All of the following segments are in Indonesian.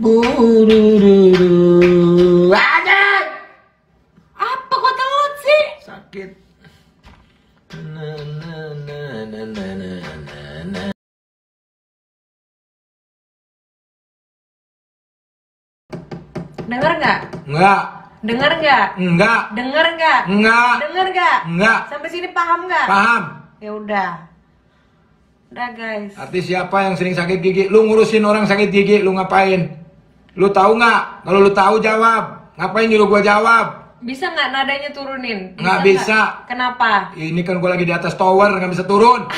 Bururu. Ada. Apa kok telat sih? Sakit. Na, na, na, na, na, na, na. Dengar nggak? Enggak. Dengar nggak? Enggak. Dengar nggak? Enggak. Dengar nggak? Enggak. Sampai sini paham nggak? Paham. Ya udah. Udah guys. Artis siapa yang sering sakit gigi? Lu ngurusin orang sakit gigi, lu ngapain? Lu tahu nggak? Kalau lu tahu jawab. Ngapain nyuruh gua jawab? Bisa nggak nadanya turunin? Nggak bisa. Kenapa? Ini kan gua lagi di atas tower, nggak bisa turun.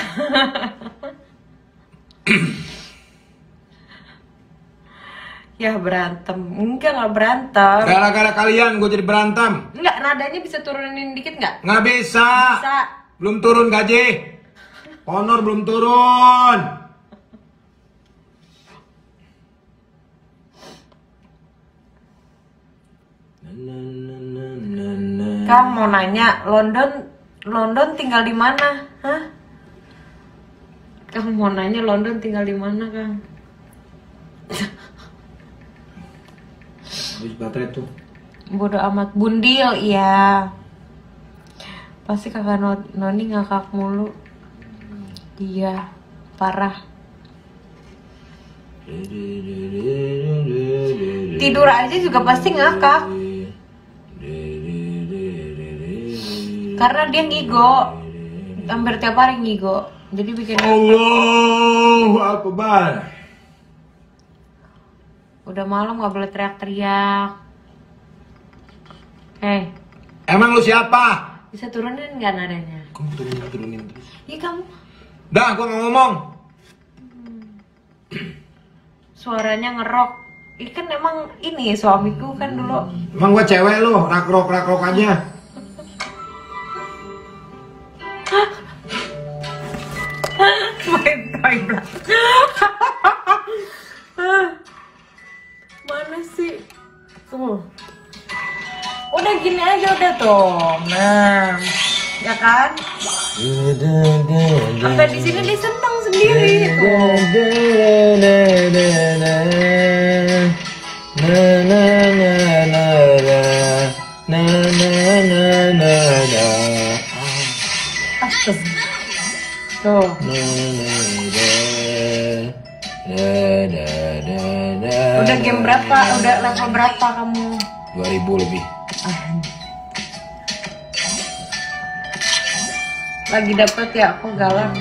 Ya berantem. Enggak nggak berantem. Gara-gara kalian gua jadi berantem. Enggak, nadanya bisa turunin dikit nggak? Nggak bisa. Bisa. Belum turun gaji. Honor belum turun. Kamu mau nanya London London tinggal di mana? Hah? Kamu mau nanya London tinggal di mana, Kang? Habis baterai tuh. Bodoh amat bundil, iya. Pasti kakak No- Noni ngakak mulu. Iya, parah. Tidur aja juga pasti ngakak. Karena dia ngigo. Hampir tiap hari ngigo. Jadi bikin Allahu Akbar. udah malam nggak boleh teriak-teriak. Hei, Emang lu siapa? bisa turunin nggak nadanya? Kamu turunin, turunin terus. Iya kamu Dah, gua nggak ngomong. suaranya ngerok. Ikan emang ini suamiku kan dulu Emang gua cewek lu, rakrok rakrok aja. Mana sih? Tuh. Udah gini aja udah tuh. Nah, ya kan? Sampai di sini dia senang sendiri. Udah game berapa? Udah level berapa kamu? 2000 lebih. Lagi dapet ya aku galak.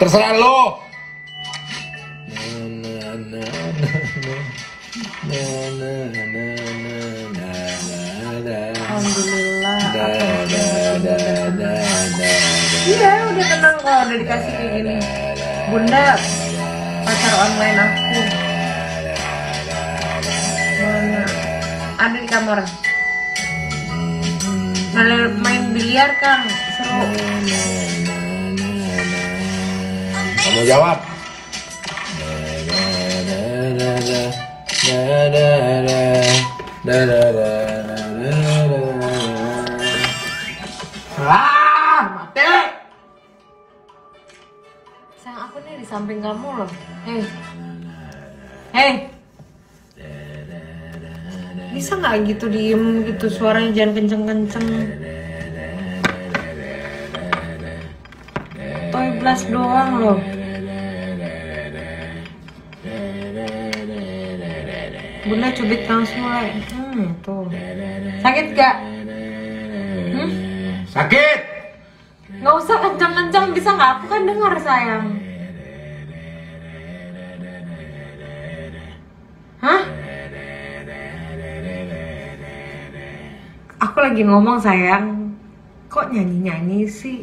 Terserah lo. Alhamdulillah. Iya udah tenang kok udah dikasih kayak gini. Bunda pacar online aku. Mana? Ada di kamar. Main, main biliar kan seru. Kamu jawab. Da da da da da da da gitu diem gitu suaranya jangan kenceng-kenceng. Toy blast doang loh. Bunda cubit langsung mulai. Hmm, tuh. Sakit gak? Hmm? Sakit. Nggak usah kencang-kencang bisa nggak? Aku kan dengar sayang. Hah? lagi ngomong sayang kok nyanyi nyanyi sih?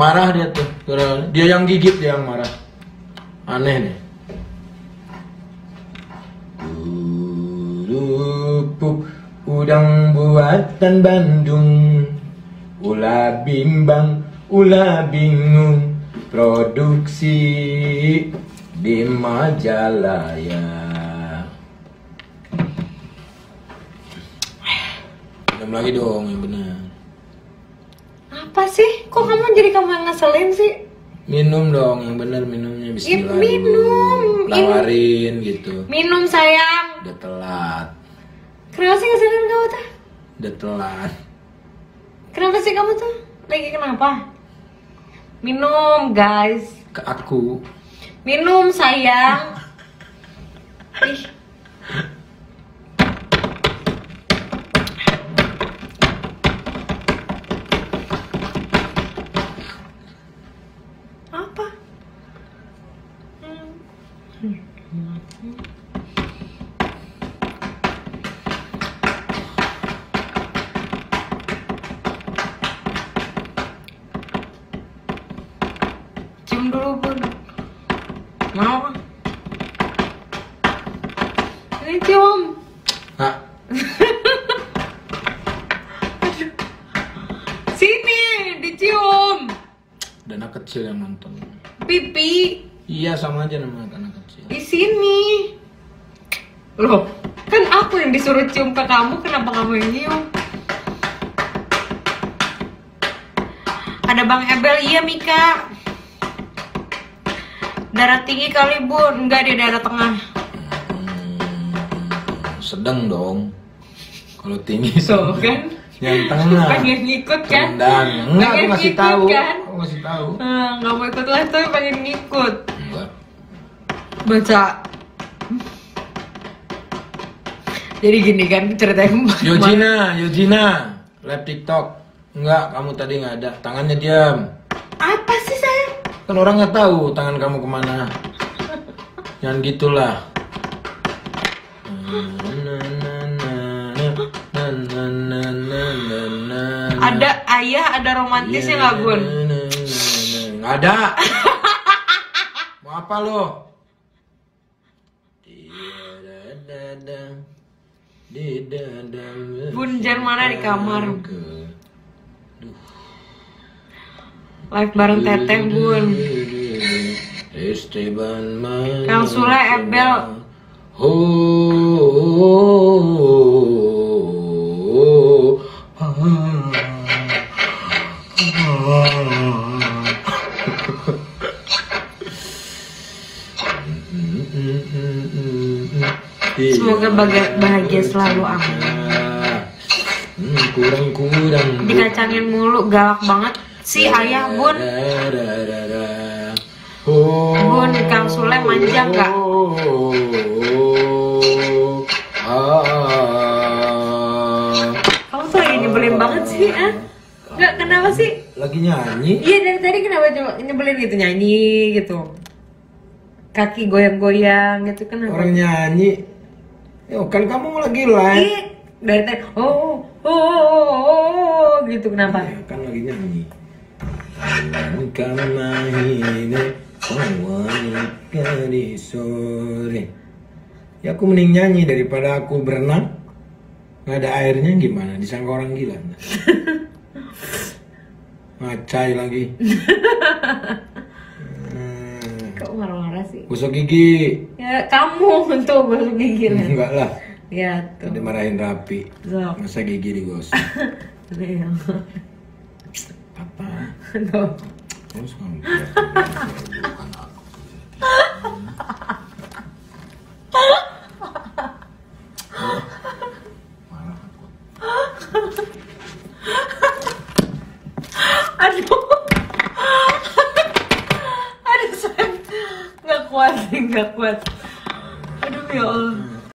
Marah dia tuh, dia yang gigit dia yang marah. Aneh nih. Udang buatan Bandung Ulah bimbang, ulah bingung Produksi di Majalaya Minum lagi dong yang benar apa sih? Kok kamu jadi kamu yang ngeselin sih? Minum dong yang benar minumnya Bismillah minum. Tawarin gitu Minum sayang. Udah telat Kenapa sih ngeselin kamu tuh? Udah telat Kenapa sih kamu tuh? Lagi kenapa? Minum guys. Ke aku Minum sayang. Ih. Apa? Cium Hah? Sini, dicium. Dan anak kecil yang nonton Pipi Iya sama aja nama anak kecil di sini. Loh, kan aku yang disuruh cium ke kamu, kenapa kamu yang nyium? Ada Bang Ebel, iya Mika. Darah tinggi kali bun, enggak dia darah tengah. Sedang dong kalau tinggi So kan, yang tengah pengen ngikut kan? Rendang. enggak aku Pengen masih ngikut, tahu kan? aku masih tahu Hmm, nggak mau ikut les tapi pengen ngikut. enggak Baca. Jadi gini kan ceritanya. Yojina Yojina live TikTok enggak kamu tadi nggak ada tangannya diam Apa sih sayang? kan orang nggak tahu tangan kamu ke mana jangan gitulah Ada ayah, ada romantisnya nggak bun? Nggak ada. Mau apa lo? Bun, mana di kamar. Live bareng teteh bun. Kang Sule, Ebel. Oh, Semoga bahagia, bahagia selalu amin. Hmm, kurang kurang. Dikacangin mulu, galak banget. Si ayah bun, Oh. Bun, Kang Sule manja nggak? Banget sih, ah? Nggak, kenapa sih? Lagi nyanyi? Iya dari tadi kenapa coba nyebelin gitu nyanyi gitu kaki goyang-goyang gitu kenapa? Orang nyanyi. Yo, kan kamu lagi live. Iya dari tadi oh oh, oh, oh, oh, gitu kenapa? Ya, kan lagi nyanyi. Alangkah mahina wanita di sore. Ya aku mending nyanyi daripada aku berenang. Nggak ada airnya gimana? Disangka orang gila. Macai lagi. Hmm, Kok marah-marah sih? Gosok gigi. Ya kamu untuk gosok gigi lah. Enggak lah. Ya tuh. Tadi marahin rapi. Sok. Masa gigi digosok. Iya. Apa? Tuh. Terus ngeliat